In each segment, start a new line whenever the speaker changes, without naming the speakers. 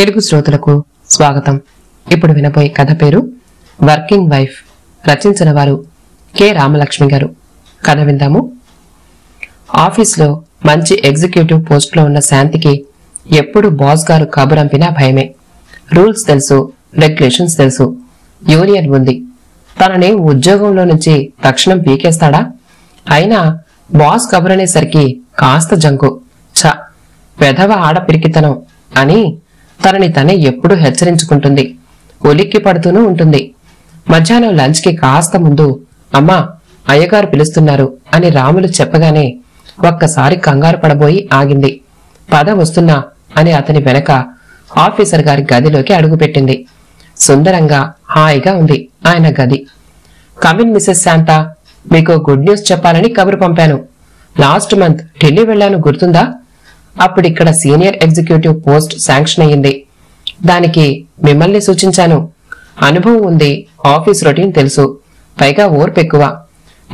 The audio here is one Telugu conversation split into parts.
తెలుగు శ్రోతలకు స్వాగతం. ఇప్పుడు వినబోయే కథ పేరు వర్కింగ్ వైఫ్ రచించిన వారు కె రామలక్ష్మి గారు. కథ విందాము. ఆఫీస్లో మంచి ఎగ్జిక్యూటివ్ పోస్ట్లో ఉన్న శాంతికి ఎప్పుడు బాస్ గారు కబురంపినా భయమే. రూల్స్ తెలుసు రెగ్యులేషన్స్ తెలుసు. యూనియన్ ఉంది. తనని ఉద్యోగంలో నుంచి తక్షణం పీకేస్తాడా? అయినా బాస్ కబురనేసరికి కాస్త జంకు. ఛ పెదవ ఆడపిరికితనం అని తనని తనే ఎప్పుడూ హెచ్చరించుకుంటుంది. ఒలిక్కి పడుతూనూ ఉంటుంది. మధ్యాహ్నం లంచ్కి కాస్త ముందు అమ్మా అయ్యగారు పిలుస్తున్నారు అని రాములు చెప్పగానే ఒక్కసారి కంగారు పడబోయి ఆగింది. పద వస్తున్నా అని అతని వెనక ఆఫీసర్ గారి గదిలోకి అడుగుపెట్టింది సుందరంగా హాయిగా ఉంది ఆయన గది. కమిన్ మిసెస్ శాంతా మీకు గుడ్ న్యూస్ చెప్పాలని కబురు పంపాను. లాస్ట్ మంత్ ఢిల్లీ వెళ్ళాను గుర్తుందా? అప్పుడిక్కడ సీనియర్ ఎగ్జిక్యూటివ్ పోస్ట్ శాంక్షన్ అయ్యింది. దానికి మిమ్మల్ని సూచించాను. అనుభవం ఉంది ఆఫీస్ రొటీన్ తెలుసు. పైగా ఓర్పెక్కువ.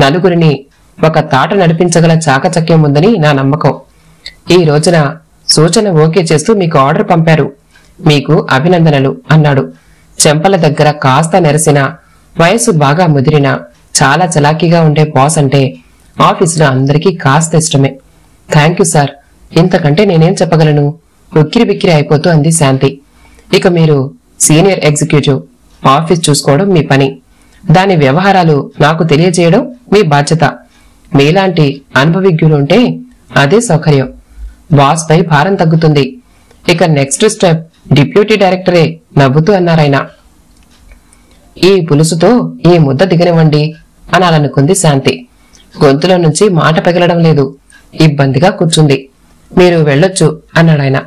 నలుగురిని ఒక తాట నడిపించగల చాకచక్యం ఉందని నా నమ్మకం. ఈ రోజున సూచన ఓకే చేస్తూ మీకు ఆర్డర్ పంపారు. మీకు అభినందనలు అన్నాడు. చెంపల దగ్గర కాస్త నెరసిన వయసు బాగా ముదిరిన చాలా చలాకీగా ఉండే బాస్ అంటే ఆఫీసులో అందరికీ కాస్త ఇష్టమే. Thank you sir. ఇంతకంటే నేనేం చెప్పగలను? ఉక్కిరి బిక్కిరి అయిపోతూ అంది శాంతి. ఇక మీరు సీనియర్ ఎగ్జిక్యూటివ్ ఆఫీస్ చూసుకోవడం మీ పని. దాని వ్యవహారాలు నాకు తెలియజేయడం మీ బాధ్యత. మీలాంటి అనుభవిజ్ఞులుంటే అదే సౌకర్యం. బాస్ పై భారం తగ్గుతుంది. ఇక నెక్స్ట్ స్టెప్ డిప్యూటీ డైరెక్టరే నవ్వుతూ అన్నారాయన ఈ పులుసుతో ఈ ముద్ద దిగనివ్వండి అనాలనుకుంది శాంతి. గొంతులో నుంచి మాట పగిలడం లేదు. ఇబ్బందిగా కూర్చుంది. మీరు వెళ్ళొచ్చు అన్నాడాయన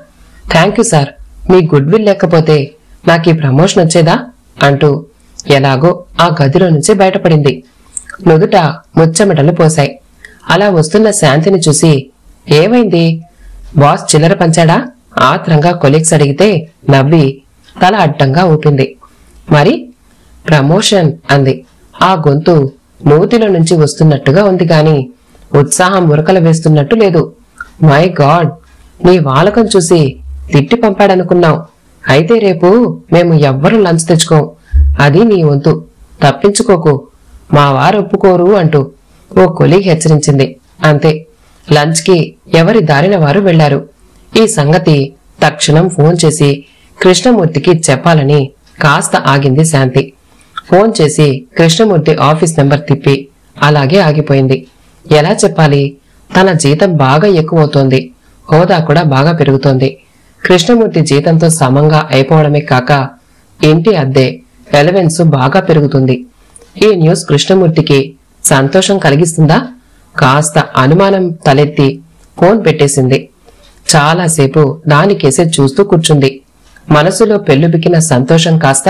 థ్యాంక్ యూ సార్ మీ గుడ్ విల్ లేకపోతే నాకు ఈ ప్రమోషన్ వచ్చేదా? అంటూ ఎలాగో ఆ గదిలో నుంచి బయటపడింది. నుదుట ముచ్చమటలు పోశాయి. అలా వస్తున్న శాంతిని చూసి ఏమైంది? బాస్ చిల్లర పంచాడా? ఆత్రంగా కొలీగ్స్ అడిగితే నవ్వి తల అడ్డంగా ఊపింది. మరి? ప్రమోషన్ అంది. ఆ గొంతు నూతిలో నుంచి వస్తున్నట్టుగా ఉంది గాని ఉత్సాహం మురకలు వేస్తున్నట్టు లేదు. మై గాడ్ నీ వాలకం చూసి తిట్టి పంపాడనుకున్నావు. అయితే రేపు మేము ఎవ్వరూ లంచ్ తెచ్చుకోం. అది నీ వంతు. తప్పించుకోకు. మా వారు ఒప్పుకోరు అంటూ ఓ కొలీగ్ హెచ్చరించింది. అంతే. లంచ్కి ఎవరి దారిన వారు వెళ్ళారు ఈ సంగతి తక్షణం ఫోన్ చేసి కృష్ణమూర్తికి చెప్పాలని కాస్త ఆగింది శాంతి. ఫోన్ చేసి కృష్ణమూర్తి ఆఫీస్ నెంబర్ తిప్పి అలాగే ఆగిపోయింది. ఎలా చెప్పాలి? తన జీతం బాగా ఎక్కువవుతోంది. హోదా కూడా బాగా పెరుగుతోంది. కృష్ణమూర్తి జీతంతో సమంగా అయిపోవడమే కాక ఇంటి అద్దె రెలవెన్స్ బాగా పెరుగుతుంది. ఈ న్యూస్ కృష్ణమూర్తికి సంతోషం కలిగిస్తుందా? కాస్త అనుమానం తలెత్తి ఫోన్ పెట్టేసింది. చాలాసేపు దానికేసే చూస్తూ కూర్చుంది. మనసులో పెళ్ళుబికిన సంతోషం కాస్త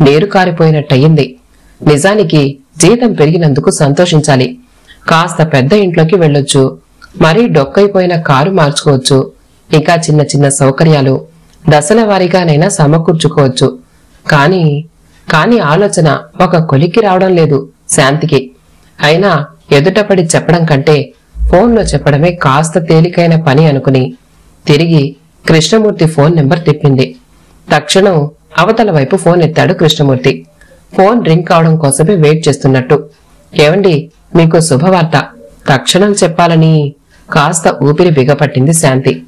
నీరు కారిపోయినట్టయింది నిజానికి జీతం పెరిగినందుకు సంతోషించాలి. కాస్త పెద్ద ఇంట్లోకి వెళ్ళొచ్చు. మరీ డొక్కైపోయిన కారు మార్చుకోవచ్చు. ఇంకా చిన్న చిన్న సౌకర్యాలు. దశల వారీగానైనా సమకూర్చుకోవచ్చు. కాని కాని ఆలోచన ఒక కొలికి రావడం లేదు శాంతికి. అయినా ఎదుటపడి చెప్పడం కంటే ఫోన్లో చెప్పడమే కాస్త తేలికైన పని అనుకుని తిరిగి కృష్ణమూర్తి ఫోన్ నెంబర్ తిప్పింది. తక్షణం అవతల వైపు ఫోన్ ఎత్తాడు కృష్ణమూర్తి. ఫోన్ రింగ్ కావడం కోసమే వెయిట్ చేస్తున్నట్టు. ఏమండి మీకు శుభవార్త. తక్షణం చెప్పాలని కాస్త ఊపిరి బిగపట్టింది శాంతి.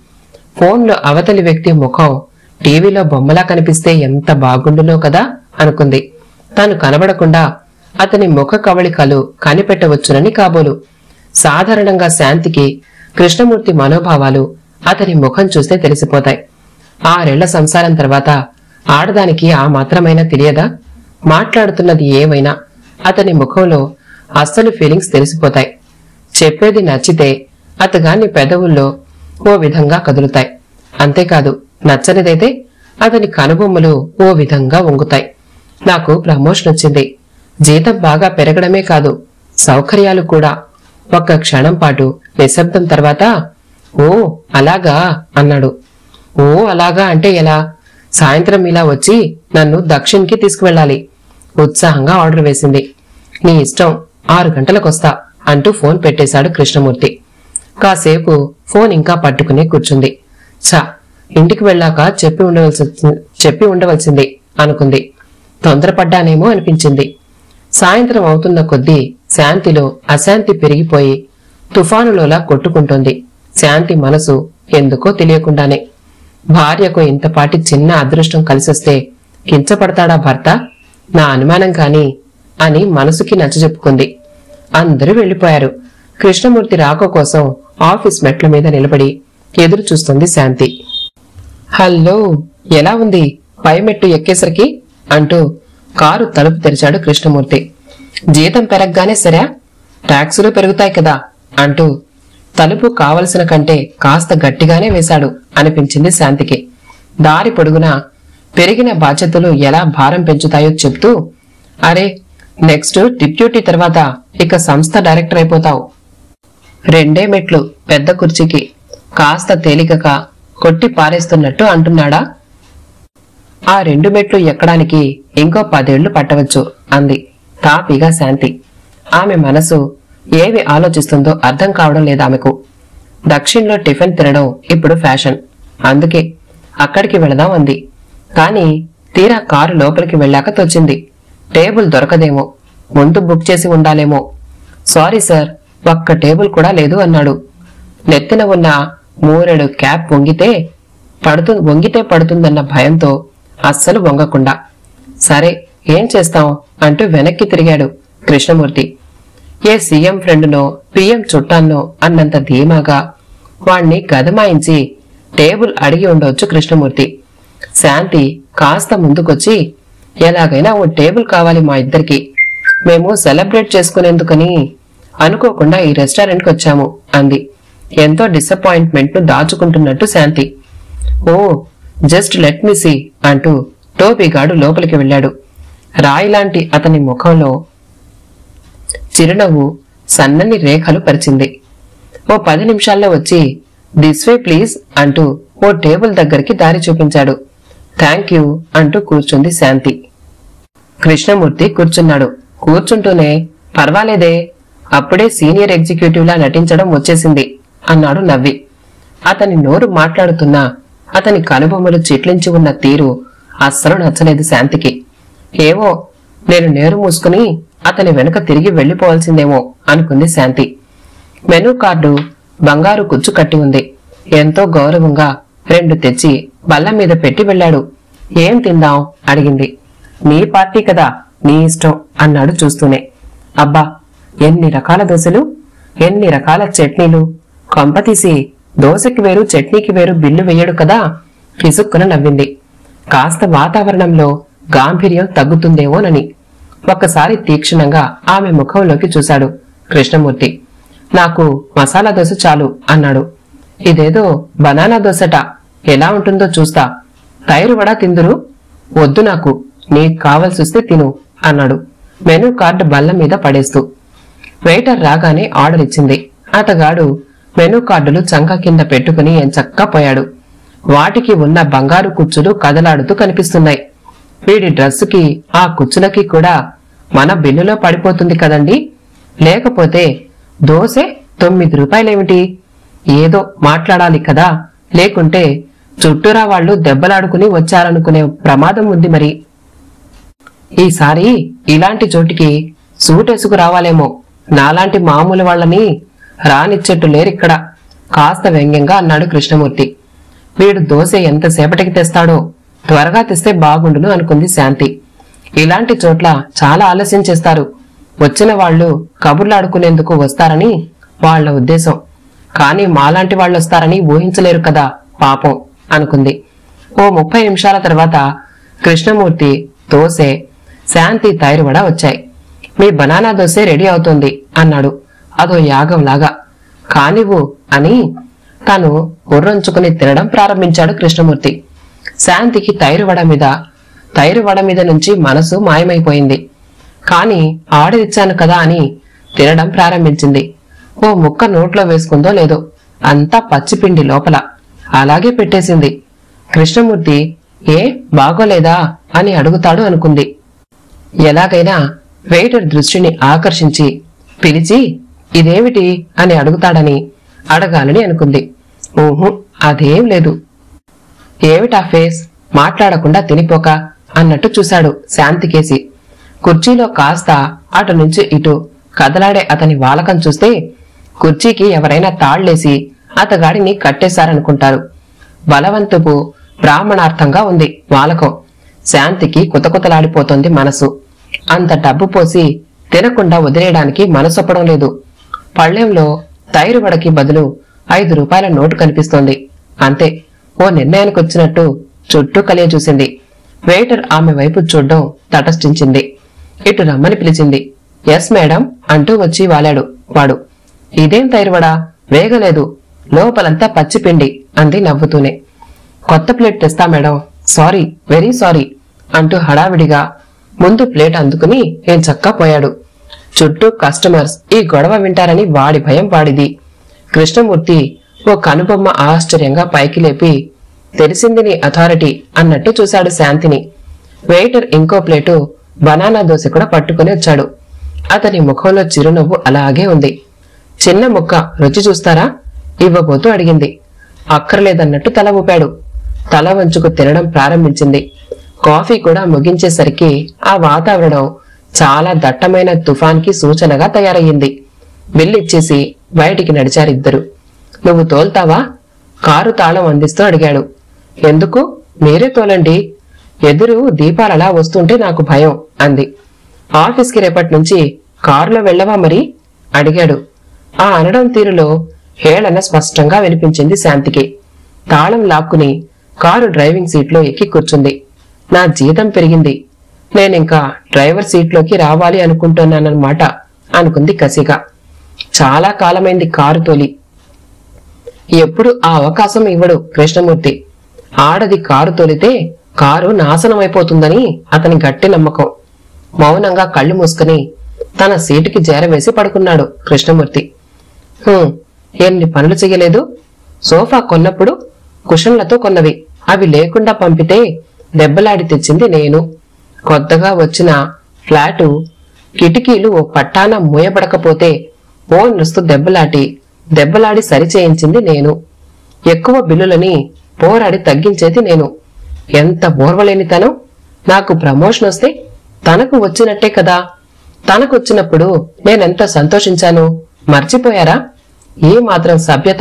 ఫోన్లో అవతలి వ్యక్తి ముఖం టీవీలో బొమ్మలా కనిపిస్తే ఎంత బాగుండునో కదా? అనుకుంది. తాను కనబడకుండా అతని ముఖ కవళికలు కనిపెట్టవచ్చునని కాబోలు. సాధారణంగా శాంతికి కృష్ణమూర్తి మనోభావాలు అతని ముఖం చూస్తే తెలిసిపోతాయి. ఆరేళ్ళ సంసారం తర్వాత ఆడదానికి ఆ మాత్రమైనా తెలియదా? మాట్లాడుతున్నది ఏమైనా? అతని ముఖంలో అస్సలు ఫీలింగ్స్ తెలిసిపోతాయి. చెప్పేది నచ్చితే అతగాని పెదవుల్లో ఓ విధంగా కదులుతాయి. అంతేకాదు నచ్చనిదైతే అతని కనుబొమ్మలు ఓ విధంగా వంగుతాయి. నాకు ప్రమోషన్ వచ్చింది. జీతం బాగా పెరగడమే కాదు సౌకర్యాలు కూడా. ఒక్క క్షణం పాటు నిశ్శబ్దం తర్వాత ఓ అలాగా? అన్నాడు. ఓ అలాగా అంటే ఎలా? సాయంత్రం ఇలా వచ్చి నన్ను దక్షిణ్కి తీసుకువెళ్ళాలి. ఉత్సాహంగా ఆర్డర్ వేసింది. నీ ఇష్టం ఆరు గంటలకొస్తా అంటూ ఫోన్ పెట్టేశాడు కృష్ణమూర్తి. కాసేపు ఫోన్ ఇంకా పట్టుకుని కూర్చుంది. చ ఇంటికి వెళ్ళాక చెప్పి ఉండవలసి చెప్పి ఉండవలసింది అనుకుంది. తొందరపడ్డానేమో అనిపించింది. సాయంత్రం అవుతున్న కొద్దీ శాంతిలో అశాంతి పెరిగిపోయి తుఫానులోలా కొట్టుకుంటోంది. శాంతి మనసు ఎందుకో తెలియకుండానే. భార్యకు ఇంతపాటి చిన్న అదృష్టం కలిసొస్తే కించపడతాడా భర్త? నా అనుమానం కాని అని మనసుకి నచ్చజెప్పుకుంది. అందరూ వెళ్ళిపోయారు కృష్ణమూర్తి రాక కోసం ఆఫీస్ మెట్ల మీద నిలబడి ఎదురు చూస్తుంది శాంతి. హలో ఎలా ఉంది? పై మెట్టు ఎక్కేసరికి? అంటూ కారు తలుపు తెరిచాడు కృష్ణమూర్తి. జీతం పెరగగానే సరే ట్యాక్సులు పెరుగుతాయి కదా అంటూ తలుపు కావలసిన కంటే కాస్త గట్టిగానే వేశాడు అనిపించింది శాంతికి. దారి పొడుగునా పెరిగిన బాధ్యతలు ఎలా భారం పెంచుతాయో చెప్తూ అరే నెక్స్ట్ డిప్యూటీ తర్వాత ఇక సంస్థ డైరెక్టర్ అయిపోతావు. రెండే మెట్లు పెద్ద కుర్చీకి. కాస్త తేలికగా కొట్టి పారేస్తున్నట్టు అంటున్నాడా? ఆ రెండు మెట్లు ఎక్కడానికి ఇంకో పదేళ్ళు పట్టవచ్చు అంది. తాపీగా శాంతి. ఆమె మనసు ఏవి ఆలోచిస్తుందో అర్థం కావడం లేదామెకు దక్షిణ్లో టిఫిన్ తినడం ఇప్పుడు ఫ్యాషన్. అందుకే అక్కడికి వెళదాం అంది. కాని తీరా కారు లోపలికి వెళ్ళాక తోచింది. టేబుల్ దొరకదేమో. ముందు బుక్ చేసి ఉండాలేమో. సారీ సార్ ఒక్క టేబుల్ కూడా లేదు అన్నాడు. నెత్తిన ఉన్న మూరెడు క్యాప్ వంగితే పడుతు వంగితే పడుతుందన్న భయంతో అస్సలు వంగకుండా. సరే ఏం చేస్తాం? అంటూ వెనక్కి తిరిగాడు కృష్ణమూర్తి. ఏ సీఎం ఫ్రెండ్నో పిఎం చుట్టాన్నో అన్నంత ధీమాగా వాణ్ణి గదమాయించి టేబుల్ అడిగి ఉండొచ్చు కృష్ణమూర్తి. శాంతి కాస్త ముందుకొచ్చి ఎలాగైనా ఓ టేబుల్ కావాలి మా ఇద్దరికి. మేము సెలబ్రేట్ చేసుకునేందుకని అనుకోకుండా ఈ రెస్టారెంట్కి వచ్చాము అంది. ఎంతో డిసప్పాయింట్మెంట్ను దాచుకుంటున్నట్టు Shanti. Oh just let me see అంటూ టోపీగాడు లోపలికి వెళ్ళాడు. రాయిలాంటి అతని ముఖంలో చిరునవ్వు సన్నని రేఖలు పరిచింది. ఓ పది నిమిషాల్లో వచ్చి దిస్ వే ప్లీజ్ అంటూ ఓ టేబుల్ దగ్గరికి దారి చూపించాడు. థ్యాంక్ యూ అంటూ కూర్చుంది శాంతి. కృష్ణమూర్తి కూర్చున్నాడు. కూర్చుంటూనే పర్వాలేదే అప్పుడే సీనియర్ ఎగ్జిక్యూటివ్ లా నటించడం వచ్చేసింది అన్నాడు నవ్వి. అతని నోరు మాట్లాడుతున్నా అతని కనుబొమ్మలు చిట్లించి ఉన్న తీరు అస్సలు నచ్చలేదు శాంతికి. ఏవో నేను నేరు మూసుకుని అతని వెనుక తిరిగి వెళ్ళిపోవాల్సిందేమో అనుకుంది శాంతి. మెనూ కార్డు బంగారు కుచ్చు కట్టి ఉంది. ఎంతో గౌరవంగా రెండు తెచ్చి బల్ల మీద పెట్టి వెళ్ళాడు. ఏం తిందాం? అడిగింది. నీ పార్టీ కదా నీ ఇష్టం అన్నాడు చూస్తూనే. అబ్బా ఎన్ని రకాల దోశలు ఎన్ని రకాల చట్నీలు. కొంపతీసి దోశకి వేరు చట్నీకి వేరు బిల్లు వేయడు కదా పిసుక్కున నవ్వింది. కాస్త వాతావరణంలో గాంభీర్యం తగ్గుతుందేమోనని. ఒక్కసారి తీక్షణంగా ఆమె ముఖంలోకి చూశాడు కృష్ణమూర్తి. నాకు మసాలా దోశ చాలు అన్నాడు. ఇదేదో బనానా దోశట ఎలా ఉంటుందో చూస్తా. తైరు వడ తిందురు? వద్దు నాకు. నీకు కావలసిస్తే తిను అన్నాడు. మెనూ కార్డు బల్ల మీద పడేస్తూ. వెయిటర్ రాగానే ఆర్డర్ ఇచ్చింది. అతగాడు మెనూ కార్డులు చంక కింద పెట్టుకుని ఎంచక్కా పోయాడు. వాటికి ఉన్న బంగారు కుచ్చులు కదలాడుతూ కనిపిస్తున్నాయి. వీడి డ్రెస్సుకి ఆ కుచ్చులకి కూడా మన బిల్లులో పడిపోతుంది కదండి? లేకపోతే దోసె తొమ్మిది రూపాయలేమిటి? ఏదో మాట్లాడాలి కదా. లేకుంటే చుట్టూరా వాళ్ళు దెబ్బలాడుకుని వచ్చారనుకునే ప్రమాదం ఉంది మరి. ఈసారి ఇలాంటి చోటికి సూటేసుకు రావాలేమో. నాలాంటి మామూలు వాళ్ళని రానిచ్చెట్టు లేరిక్కడ. కాస్త వ్యంగ్యంగా అన్నాడు కృష్ణమూర్తి. వీడు దోశ ఎంతసేపటికి తెస్తాడో. త్వరగా తెస్తే బాగుండును అనుకుంది శాంతి. ఇలాంటి చోట్ల చాలా ఆలస్యం చేస్తారు. వచ్చిన వాళ్ళు కబుర్లాడుకునేందుకు వస్తారని వాళ్ళ ఉద్దేశం. కానీ మాలాంటి వాళ్ళు వస్తారని ఊహించలేరు కదా పాపం అనుకుంది. ఓ ముప్పై నిమిషాల తర్వాత కృష్ణమూర్తి దోశ శాంతి తైరువడ వచ్చాయి. మీ బనానా దోశ రెడీ అవుతోంది అన్నాడు. అదో యాగంలాగా. కానివ్వు అని తను ఉర్రంచుకుని తినడం ప్రారంభించాడు కృష్ణమూర్తి. శాంతికి తైరువడ మీద తైరువడ మీద నుంచి మనసు మాయమైపోయింది. కాని ఆర్డర్ ఇచ్చాను కదా అని తినడం ప్రారంభించింది. ఓ ముక్క నోట్లో వేసుకుందో లేదో అంతా పచ్చిపిండి లోపల. అలాగే పెట్టేసింది. కృష్ణమూర్తి ఏ బాగోలేదా? అని అడుగుతాడు అనుకుంది. ఎలాగైనా వెయిటర్ దృష్టిని ఆకర్షించి పిలిచి ఇదేమిటి? అని అడుగుతాడని అడగాలని అనుకుంది. ఊహు అదేం లేదు. ఏమిటా ఫేస్? మాట్లాడకుండా తినిపోక అన్నట్టు చూశాడు శాంతికేసి కుర్చీలో కాస్త అటు నుంచి ఇటు కదలాడే అతని వాలకం చూస్తే కుర్చీకి ఎవరైనా తాళ్ళేసి అతగాడిని కట్టేశారనుకుంటారు. బలవంతుపు బ్రాహ్మణార్థంగా ఉంది వాలకం. శాంతికి కుతకుతలాడిపోతోంది మనసు. అంత డబ్బు పోసి తినకుండా వదిలేయడానికి మనసొప్పడం లేదు. పళ్ళెంలో తైరు వడకి బదులు ఐదు రూపాయల నోటు కనిపిస్తోంది. అంతే ఓ నిర్ణయానికి వచ్చినట్టు చుట్టూ కలియ చూసింది. వెయిటర్ ఆమె వైపు చూడ్డం తటస్థించింది. ఇటు రమ్మని పిలిచింది. ఎస్ మేడం అంటూ వచ్చి వాలాడు వాడు. ఇదేం తైరువడా వేగలేదు లోపలంతా పచ్చిపిండి అంది నవ్వుతూనే. కొత్త ప్లేట్ తెస్తా మేడం. సారీ వెరీ సారీ అంటూ హడావిడిగా ముందు ప్లేట్ అందుకుని నేను చక్కా పోయాడు చుట్టూ కస్టమర్స్ ఈ గొడవ వింటారని వాడి భయం వాడిది. కృష్ణమూర్తి ఓ కనుబొమ్మ ఆశ్చర్యంగా పైకి లేపి తెలిసింది నీ అథారిటీ అన్నట్టు చూశాడు శాంతిని. వెయిటర్ ఇంకో ప్లేటు బనానా దోశ కూడా పట్టుకుని వచ్చాడు. అతని ముఖంలో చిరునవ్వు అలాగే ఉంది. చిన్న ముక్క రుచి చూస్తారా? ఇవ్వబోతూ అడిగింది. అక్కర్లేదన్నట్టు తల ఊపాడు. తల వంచుకు తినడం ప్రారంభించింది. కాఫీ కూడా ముగించేసరికి ఆ వాతావరణం చాలా దట్టమైన తుఫాన్కి సూచనగా తయారయ్యింది. బిల్లిచ్చేసి బయటికి నడిచారిద్దరు. నువ్వు తోల్తావా? కారు తాళం అందిస్తూ అడిగాడు. ఎందుకు? మీరే తోలండి. ఎదురు దీపాలలా వస్తుంటే నాకు భయం అంది. ఆఫీస్కి రేపటి నుంచి కారులో వెళ్ళవా మరి? అడిగాడు. ఆ అనడం తీరులో హేళన స్పష్టంగా వినిపించింది శాంతికి. తాళం లాక్కుని కారు డ్రైవింగ్ సీట్లో ఎక్కి కూర్చుంది. నా జీతం పెరిగింది. నేనింకా డ్రైవర్ సీట్లోకి రావాలి అనుకుంటున్నానన్నమాట అనుకుంది కసిగా. చాలా కాలమైంది కారు తోలి. ఎప్పుడు ఆ అవకాశం ఇవ్వడు కృష్ణమూర్తి. ఆడది కారు తోలితే కారు నాశనమైపోతుందని అతని గట్టి నమ్మకం. మౌనంగా కళ్ళు మూసుకుని తన సీటుకి జేరవేసి పడుకున్నాడు కృష్ణమూర్తి. ఎన్ని పనులు చెయ్యలేదు? సోఫా కొన్నప్పుడు కుషన్లతో కొన్నవి. అవి లేకుండా పంపితే దెబ్బలాడి తెచ్చింది నేను. కొత్తగా వచ్చిన ఫ్లాటు కిటికీలు ఓ పట్టాన మూయబడకపోతే ఓ నృస్తు దెబ్బలాటి దెబ్బలాడి సరిచేయించింది నేను. ఎక్కువ బిల్లులని పోరాడి తగ్గించేది నేను. ఎంత ఓర్వలేనితనం నాకు ప్రమోషన్ వస్తే తనకు వచ్చినట్టే కదా. తనకు వచ్చినప్పుడు నేనెంత సంతోషించాను? మర్చిపోయారా? ఏ మాత్రం సభ్యత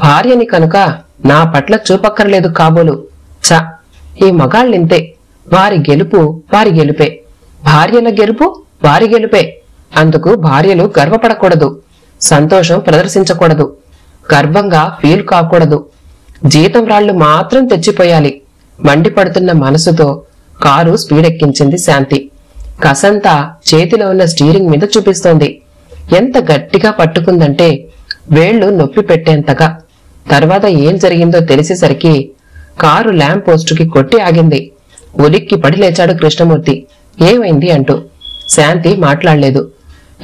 భార్యని కనుక నా పట్ల చూపక్కర్లేదు కాబోలు. చ. ఈ మగాళ్ళింతే వారి గెలుపు వారి గెలుపే. భార్యల గెలుపు వారి గెలుపే. అందుకు భార్యలు గర్వపడకూడదు సంతోషం ప్రదర్శించకూడదు గర్వంగా ఫీల్ కాకూడదు. జీతం రాళ్ళు మాత్రం తెచ్చిపోయాలి. మండిపడుతున్న మనసుతో కారు స్పీడెక్కించింది శాంతి. కసంతా చేతిలో ఉన్న స్టీరింగ్ మీద చూపిస్తోంది. ఎంత గట్టిగా పట్టుకుందంటే వేళ్ళు నొప్పి పెట్టేంతగా. తర్వాత ఏం జరిగిందో తెలిసేసరికి కారు ల్యాంప్ పోస్టుకి కొట్టి ఆగింది. ఉలిక్కి పడి లేచాడు కృష్ణమూర్తి. ఏమైంది అంటూ. శాంతి మాట్లాడలేదు.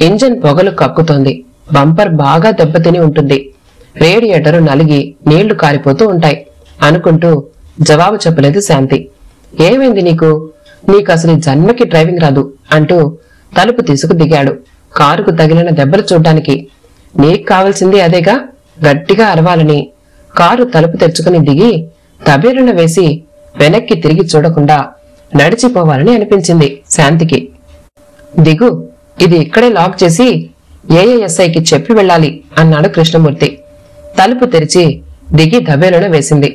ఇంజన్ పొగలు కక్కుతోంది. బంపర్ బాగా దెబ్బతిని ఉంటుంది. రేడియేటరు నలిగి నీళ్ళు కారిపోతూ ఉంటాయి అనుకుంటూ జవాబు చెప్పలేదు శాంతి. ఏమైంది నీకు? నీకు అసలు జన్మకి డ్రైవింగ్ రాదు అంటూ తలుపు తీసుకు దిగాడు. కారుకు తగిలిన దెబ్బలు చూడ్డానికి. నీకు కావాల్సింది అదేగా? గట్టిగా అరవాలని కారు తలుపు తెచ్చుకుని దిగి తబేరున వేసి వెనక్కి తిరిగి చూడకుండా నడిచిపోవాలని అనిపించింది శాంతికి. దిగు ఇది ఇక్కడే లాక్ చేసి ఏఏఎస్ఐకి చెప్పి వెళ్ళాలి అన్నాడు కృష్ణమూర్తి. తలుపు తెరిచి దిగి దబేలను వేసింది.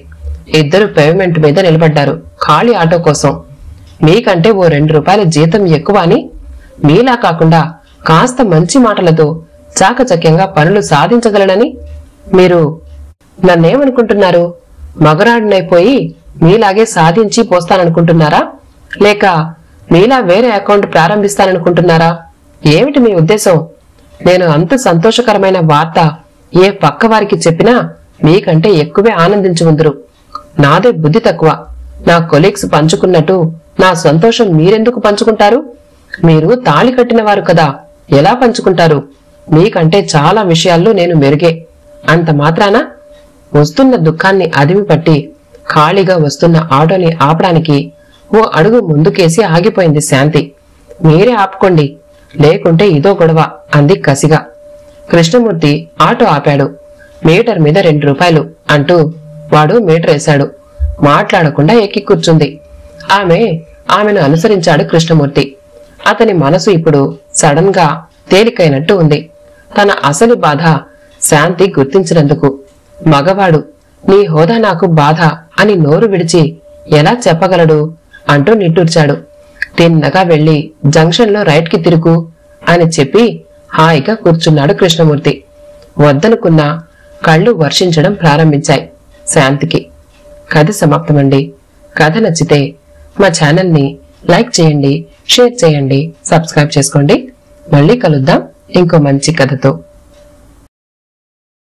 ఇద్దరు పేమెంట్ మీద నిలబడ్డారు ఖాళీ ఆటో కోసం. మీకంటే ఓ రెండు రూపాయల జీతం ఎక్కువ అని? మీలా కాకుండా కాస్త మంచి మాటలతో చాకచక్యంగా పనులు సాధించగలనని? మీరు నన్నేమనుకుంటున్నారు? మగరాడినైపోయి మీలాగే సాధించి పోస్తాననుకుంటున్నారా? లేక మీలా వేరే అకౌంట్ ప్రారంభిస్తాననుకుంటున్నారా? ఏమిటి మీ ఉద్దేశం? నేను అంత సంతోషకరమైన వార్త ఏ పక్క వారికి చెప్పినా మీకంటే ఎక్కువే ఆనందించి ఉందరు. నాదే బుద్ధి తక్కువ. నా కొలీగ్స్ పంచుకున్నట్టు నా సంతోషం మీరెందుకు పంచుకుంటారు? మీరు తాళి కట్టిన వారు కదా ఎలా పంచుకుంటారు? మీకంటే చాలా విషయాల్లో నేను మెరుగే. అంత మాత్రాన? వస్తున్న దుఃఖాన్ని అదిమిపట్టి ఖాళీగా వస్తున్న ఆటోని ఆపడానికి ఓ అడుగు ముందుకేసి ఆగిపోయింది శాంతి. మీరే ఆపుకోండి లేకుంటే ఇదో గొడవ అంది కసిగా. కృష్ణమూర్తి ఆటో ఆపాడు. మీటర్ మీద రెండు రూపాయలు అంటూ వాడు మీటర్ వేశాడు. మాట్లాడకుండా ఎక్కి కూర్చుంది. ఆమె ఆమెను అనుసరించాడు కృష్ణమూర్తి. అతని మనసు ఇప్పుడు సడన్గా తేలికైనట్టు ఉంది. తన అసలు బాధ శాంతి గుర్తించినందుకు. మగవాడు నీ హోదా నాకు బాధ అని నోరు విడిచి ఎలా చెప్పగలడు? అంటూ నిట్టూర్చాడు. తిన్నగా వెళ్ళి జంక్షన్లో రైట్కి తిరుగు అని చెప్పి హాయిగా కూర్చున్నాడు కృష్ణమూర్తి. వద్దనుకున్న కళ్ళు వర్షించడం ప్రారంభించాయి శాంతికి. కథ సమాప్తమండి. కథ నచ్చితే మా ఛానల్ని లైక్ చేయండి షేర్ చేయండి సబ్స్క్రైబ్ చేసుకోండి. మళ్ళీ కలుద్దాం ఇంకో మంచి కథతో.